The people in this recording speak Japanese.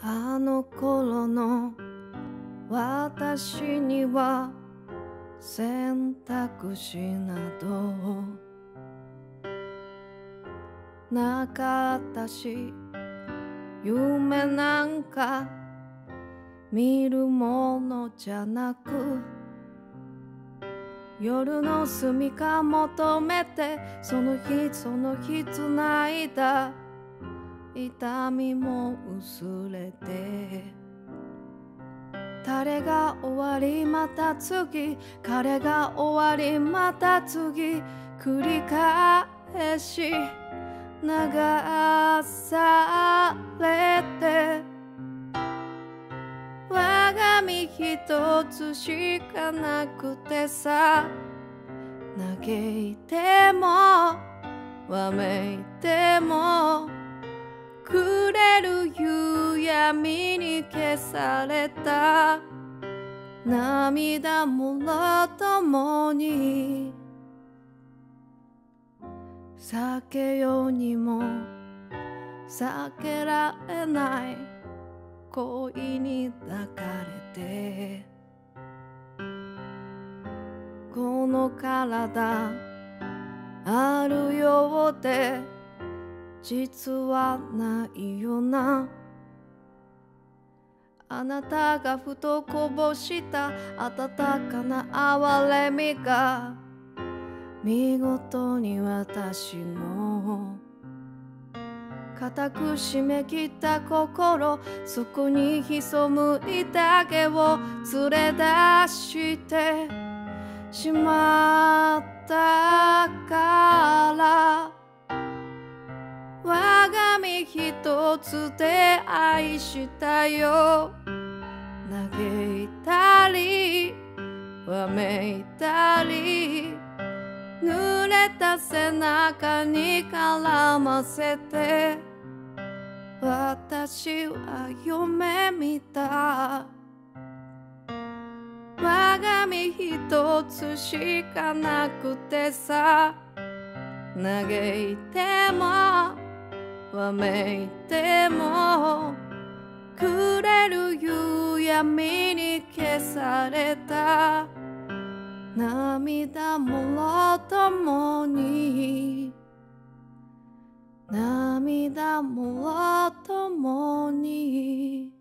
あの頃の私には選択肢などなかったし夢なんか見るものじゃなく夜の住みか求めてその日その日つないだ痛みも薄れて。誰が終わりまた次。彼が終わりまた次。繰り返し。流されて。我が身一つしかなくてさ。嘆いてもわめいても。くれる夕闇に消された。涙もろともに。避けようにも避けられない恋に抱かれて。この体あるようで。実はないよな。あなたがふとこぼした温かな哀れみが見事に私の固く締め切った心そこに潜む宴を連れ出してしまったから一つで愛したよ。嘆いたりわめいたり濡れた背中に絡ませて私は夢見た。我が身一つしかなくてさ嘆いてもわめいてもくれる夕闇に消された。涙もろともに。涙もろともに。